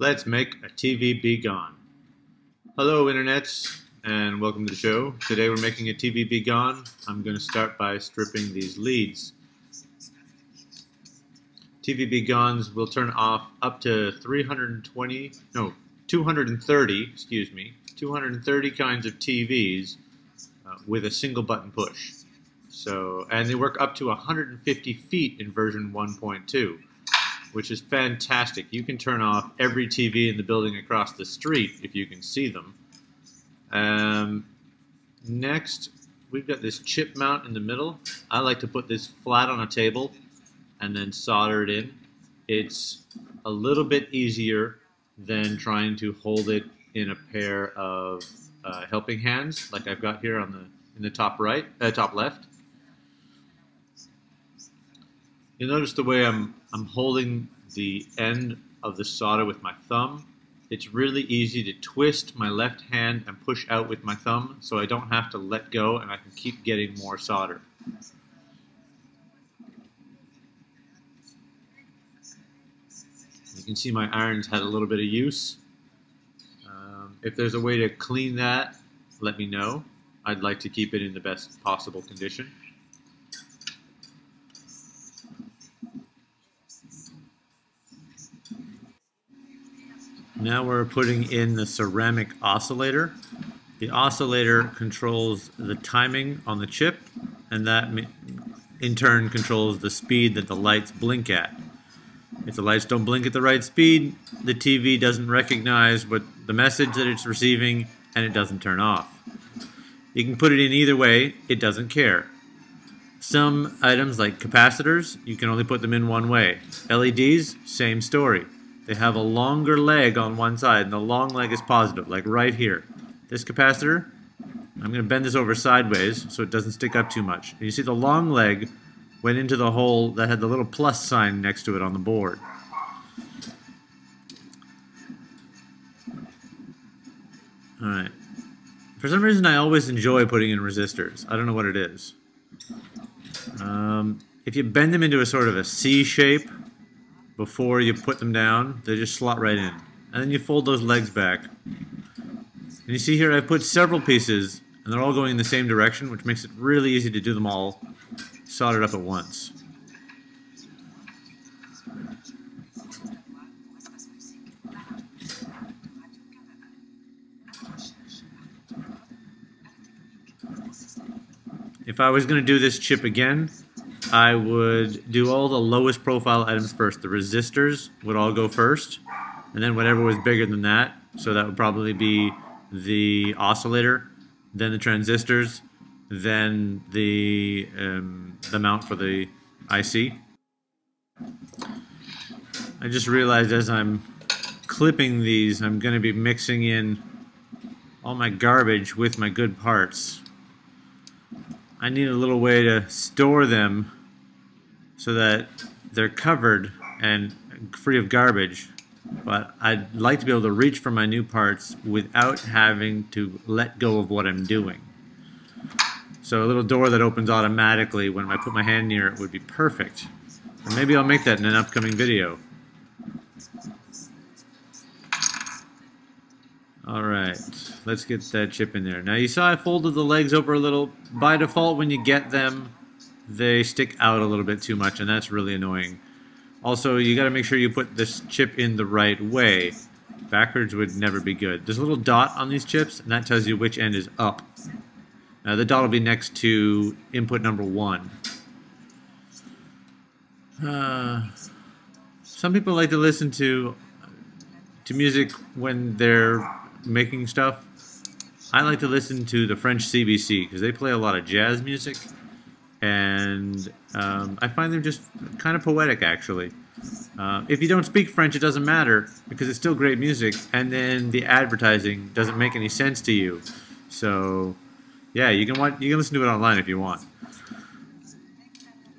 Let's make a TV-B-Gone. Hello, internets, and welcome to the show. Today we're making a TV-B-Gone. I'm going to start by stripping these leads. TV-B-Gones will turn off up to 320, no, 230, excuse me, 230 kinds of TVs uh, with a single button push. So, and they work up to 150 feet in version 1.2 which is fantastic. You can turn off every TV in the building across the street if you can see them. Um, next, we've got this chip mount in the middle. I like to put this flat on a table and then solder it in. It's a little bit easier than trying to hold it in a pair of uh, helping hands like I've got here on the in the top right, uh, top left. You'll notice the way I'm, I'm holding the end of the solder with my thumb. It's really easy to twist my left hand and push out with my thumb so I don't have to let go and I can keep getting more solder. You can see my irons had a little bit of use. Um, if there's a way to clean that, let me know. I'd like to keep it in the best possible condition. Now we're putting in the ceramic oscillator. The oscillator controls the timing on the chip, and that in turn controls the speed that the lights blink at. If the lights don't blink at the right speed, the TV doesn't recognize what the message that it's receiving, and it doesn't turn off. You can put it in either way, it doesn't care. Some items like capacitors, you can only put them in one way. LEDs, same story. They have a longer leg on one side, and the long leg is positive, like right here. This capacitor, I'm going to bend this over sideways so it doesn't stick up too much. And you see the long leg went into the hole that had the little plus sign next to it on the board. Alright. For some reason I always enjoy putting in resistors. I don't know what it is. Um, if you bend them into a sort of a C shape, before you put them down. They just slot right in. And then you fold those legs back. And you see here I put several pieces and they're all going in the same direction which makes it really easy to do them all soldered up at once. If I was going to do this chip again, I would do all the lowest profile items first. The resistors would all go first, and then whatever was bigger than that. So that would probably be the oscillator, then the transistors, then the um, the mount for the IC. I just realized as I'm clipping these, I'm going to be mixing in all my garbage with my good parts. I need a little way to store them so that they're covered and free of garbage. But I'd like to be able to reach for my new parts without having to let go of what I'm doing. So a little door that opens automatically when I put my hand near it would be perfect. And maybe I'll make that in an upcoming video. Alright, let's get that chip in there. Now you saw I folded the legs over a little. By default when you get them, they stick out a little bit too much, and that's really annoying. Also, you got to make sure you put this chip in the right way. Backwards would never be good. There's a little dot on these chips, and that tells you which end is up. Now, the dot will be next to input number one. Uh, some people like to listen to to music when they're making stuff. I like to listen to the French CBC because they play a lot of jazz music and um, I find them just kind of poetic, actually. Uh, if you don't speak French, it doesn't matter because it's still great music, and then the advertising doesn't make any sense to you. So, yeah, you can watch, you can listen to it online if you want.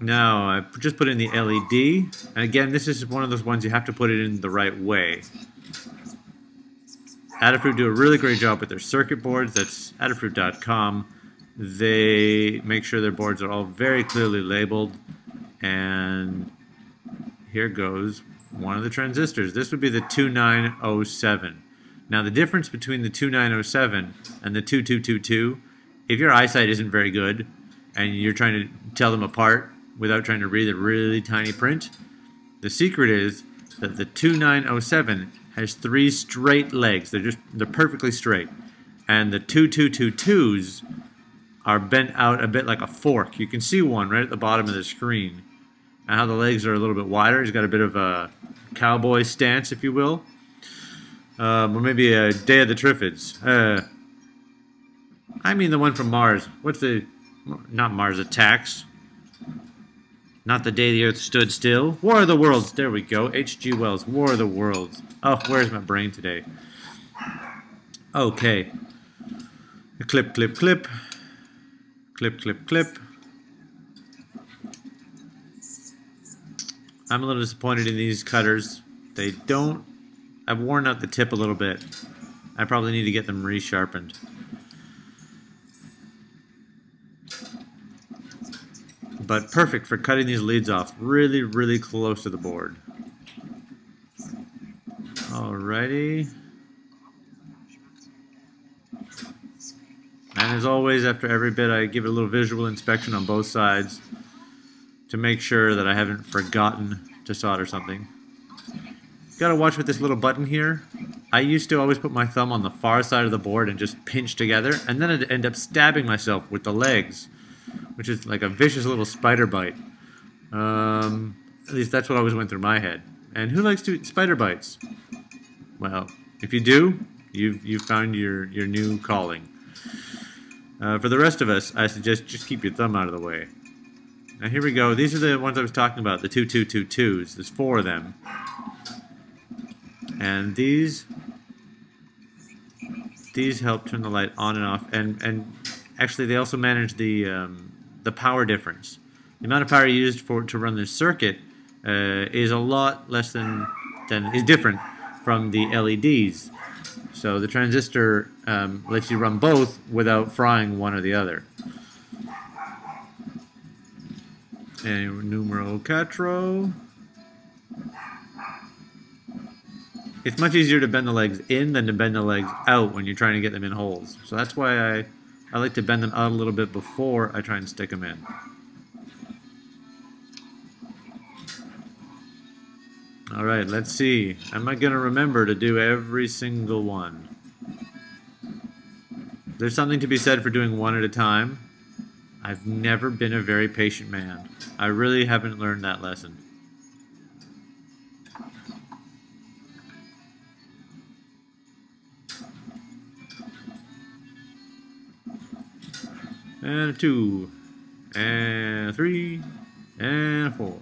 Now, I just put in the LED, and again, this is one of those ones you have to put it in the right way. Adafruit do a really great job with their circuit boards. That's adafruit.com. They make sure their boards are all very clearly labeled. And here goes one of the transistors. This would be the 2907. Now the difference between the 2907 and the 2222, if your eyesight isn't very good and you're trying to tell them apart without trying to read the really tiny print, the secret is that the 2907 has three straight legs. They're just they're perfectly straight. And the 2222s are bent out a bit like a fork. You can see one right at the bottom of the screen. And how the legs are a little bit wider. He's got a bit of a cowboy stance, if you will. Um, or maybe a Day of the Triffids. Uh, I mean the one from Mars. What's the... Not Mars Attacks. Not the day the Earth stood still. War of the Worlds. There we go. H.G. Wells. War of the Worlds. Oh, where's my brain today? Okay. Clip, clip, clip. Clip, clip, clip. I'm a little disappointed in these cutters. They don't... I've worn out the tip a little bit. I probably need to get them resharpened. But perfect for cutting these leads off really, really close to the board. Alrighty. As always, after every bit, I give it a little visual inspection on both sides to make sure that I haven't forgotten to solder something. Gotta watch with this little button here. I used to always put my thumb on the far side of the board and just pinch together, and then I'd end up stabbing myself with the legs, which is like a vicious little spider bite. Um, at least that's what always went through my head. And who likes to eat spider bites? Well, if you do, you've, you've found your, your new calling. Uh, for the rest of us, I suggest just keep your thumb out of the way. Now here we go. These are the ones I was talking about, the 2222s. There's four of them. And these these help turn the light on and off. And and actually they also manage the um, the power difference. The amount of power used for to run this circuit uh, is a lot less than than is different from the LEDs. So the transistor um, lets you run both without frying one or the other. And numero quattro. It's much easier to bend the legs in than to bend the legs out when you're trying to get them in holes. So that's why I, I like to bend them out a little bit before I try and stick them in. Alright, let's see. Am I going to remember to do every single one? There's something to be said for doing one at a time. I've never been a very patient man. I really haven't learned that lesson. And two, and three, and four.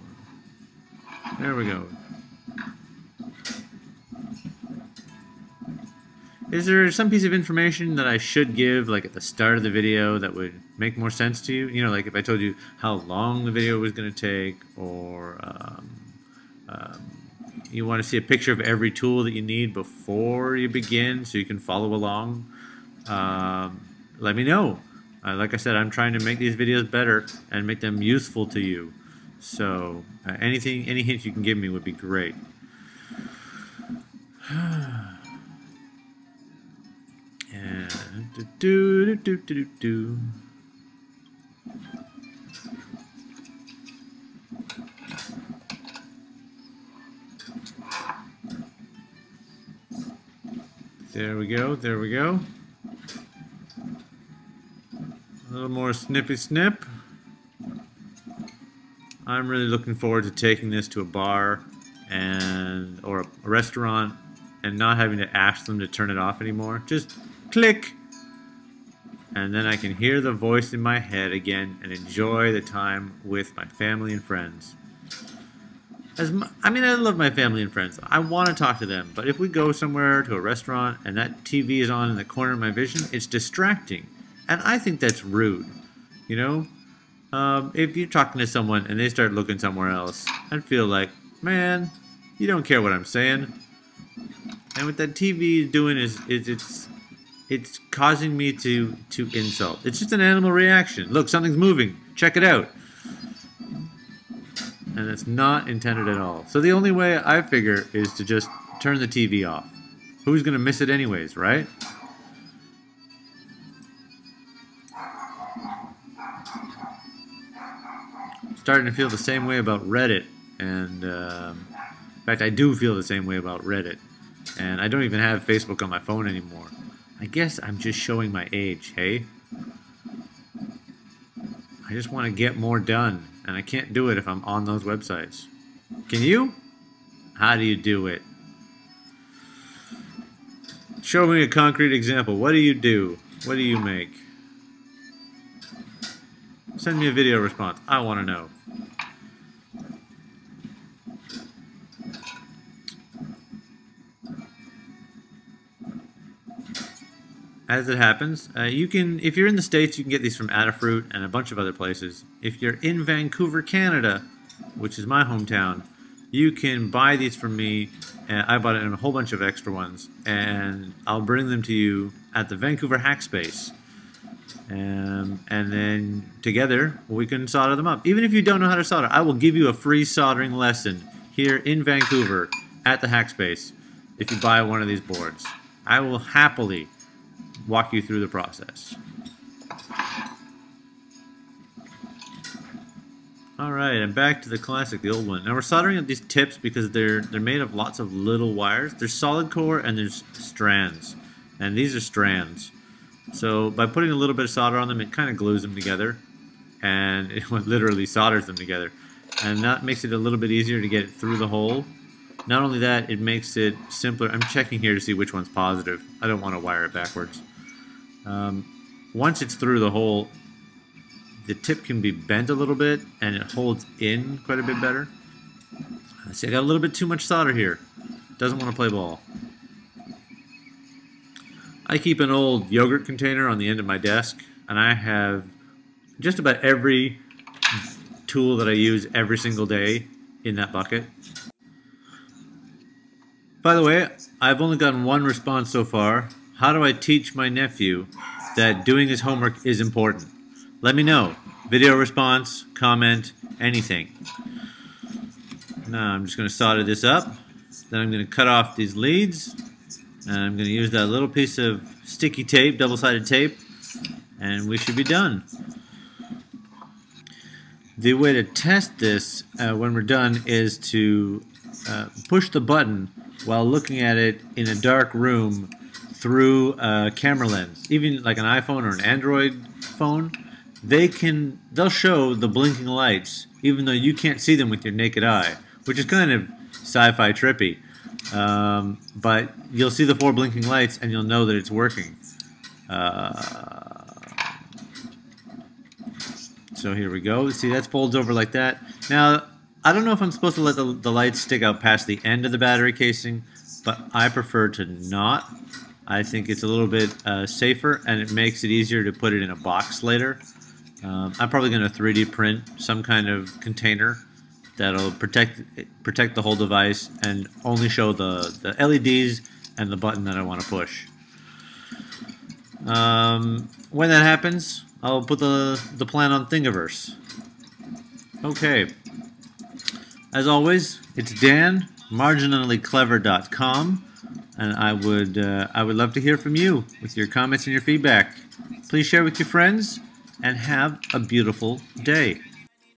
There we go. Is there some piece of information that I should give, like at the start of the video, that would make more sense to you? You know, like if I told you how long the video was going to take, or um, um, you want to see a picture of every tool that you need before you begin so you can follow along, um, let me know. Uh, like I said, I'm trying to make these videos better and make them useful to you. So uh, anything, any hint you can give me would be great. Do, do, do, do, do, do. There we go, there we go. A little more snippy snip. I'm really looking forward to taking this to a bar and or a restaurant and not having to ask them to turn it off anymore. Just click and then I can hear the voice in my head again and enjoy the time with my family and friends. As my, I mean, I love my family and friends. I want to talk to them, but if we go somewhere to a restaurant and that TV is on in the corner of my vision, it's distracting, and I think that's rude. You know, um, if you're talking to someone and they start looking somewhere else, I'd feel like, man, you don't care what I'm saying. And what that TV is doing is, is it's it's causing me to to insult. It's just an animal reaction. Look, something's moving. Check it out. And it's not intended at all. So the only way I figure is to just turn the TV off. Who's going to miss it anyways, right? starting to feel the same way about Reddit, and um, in fact, I do feel the same way about Reddit. And I don't even have Facebook on my phone anymore. I guess I'm just showing my age, hey? I just want to get more done, and I can't do it if I'm on those websites. Can you? How do you do it? Show me a concrete example. What do you do? What do you make? Send me a video response. I want to know. As it happens. Uh, you can, if you're in the States, you can get these from Adafruit and a bunch of other places. If you're in Vancouver, Canada, which is my hometown, you can buy these from me. And I bought it in a whole bunch of extra ones, and I'll bring them to you at the Vancouver Hackspace. Um, and then together we can solder them up. Even if you don't know how to solder, I will give you a free soldering lesson here in Vancouver at the Hackspace if you buy one of these boards. I will happily walk you through the process. Alright, and back to the classic, the old one. Now we're soldering up these tips because they're they're made of lots of little wires. There's solid core and there's strands. And these are strands. So by putting a little bit of solder on them, it kind of glues them together. And it literally solders them together. And that makes it a little bit easier to get it through the hole. Not only that, it makes it simpler. I'm checking here to see which one's positive. I don't want to wire it backwards. Um, once it's through the hole, the tip can be bent a little bit and it holds in quite a bit better. See, I got a little bit too much solder here. Doesn't want to play ball. I keep an old yogurt container on the end of my desk, and I have just about every tool that I use every single day in that bucket. By the way, I've only gotten one response so far, how do I teach my nephew that doing his homework is important? Let me know. Video response, comment, anything. Now I'm just going to solder this up. Then I'm going to cut off these leads. And I'm going to use that little piece of sticky tape, double-sided tape, and we should be done. The way to test this uh, when we're done is to uh, push the button while looking at it in a dark room through a camera lens, even like an iPhone or an Android phone, they can they'll show the blinking lights even though you can't see them with your naked eye, which is kind of sci-fi trippy. Um, but you'll see the four blinking lights and you'll know that it's working. Uh, so here we go. See, that folds over like that. Now, I don't know if I'm supposed to let the, the lights stick out past the end of the battery casing, but I prefer to not. I think it's a little bit uh, safer and it makes it easier to put it in a box later. Um, I'm probably going to 3D print some kind of container that'll protect protect the whole device and only show the, the LEDs and the button that I want to push. Um, when that happens, I'll put the, the plan on Thingiverse. Okay. As always, it's Dan, marginallyclever.com and I would uh, I would love to hear from you with your comments and your feedback. Please share with your friends and have a beautiful day.